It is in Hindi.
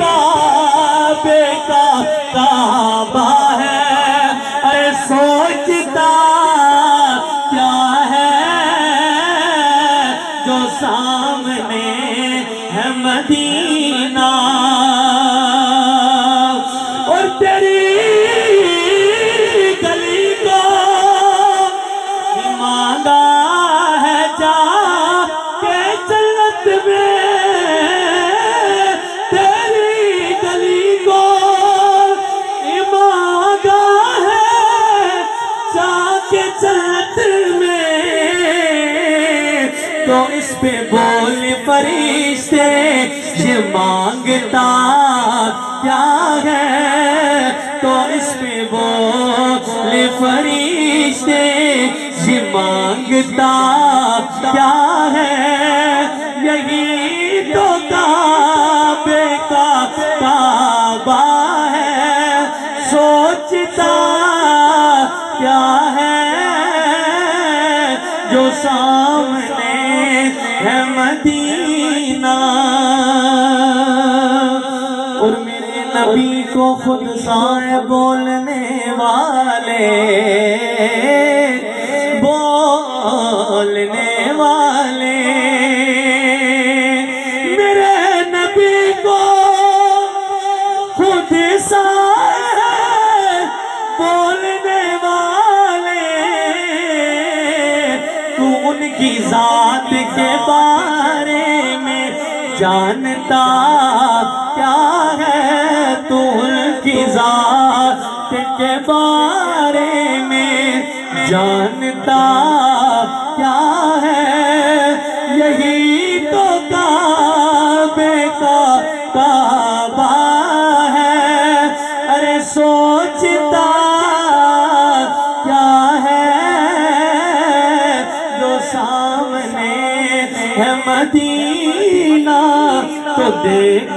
काबे का काबा है। अरे सोचता क्या है? जो सामने है मदीना। जाके में। तो इस पे बोल फरिश्ते, ये माँगता क्या है? तो इस पे बोल फरिश्ते, ये माँगता क्या है? यही तो काबे का काबा है। सोचता जो सामने है मदीना। और मेरे नबी को खुद साए बोलने वाले बोलने वाले। मेरे नबी को खुद साए उनकी जात के बारे में जानता क्या है तू की जात के बारे में जानता है मदीना तो देख